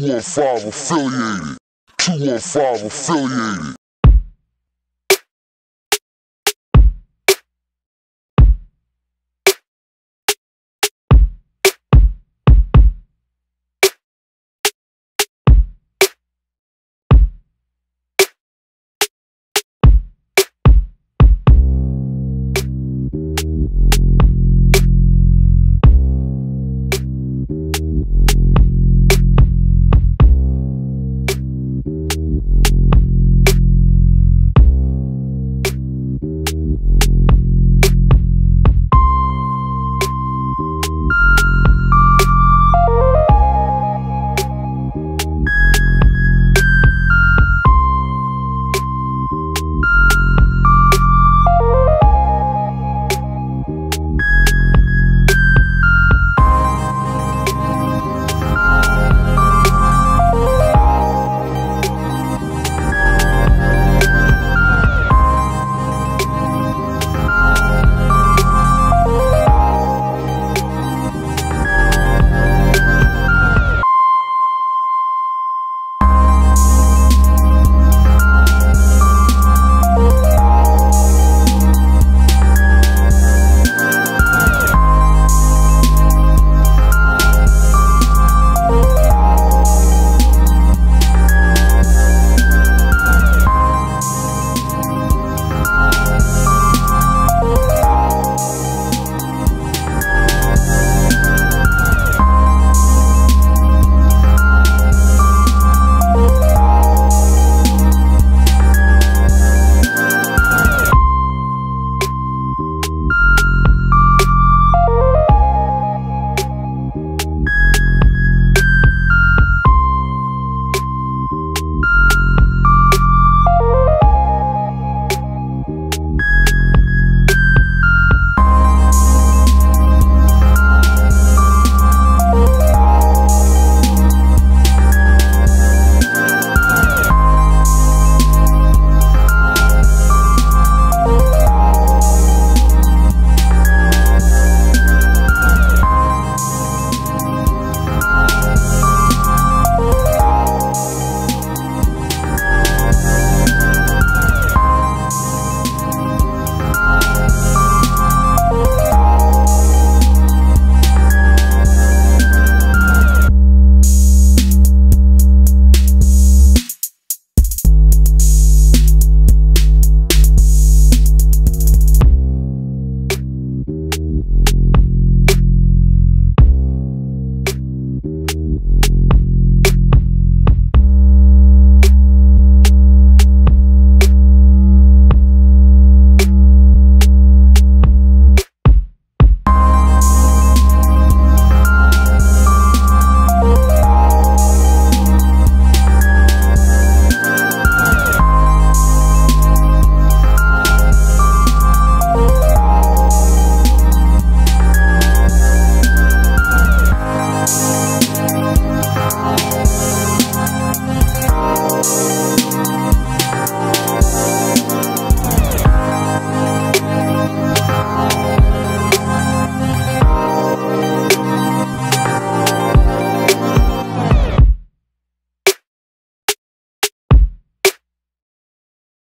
215 affiliated. 215 affiliated.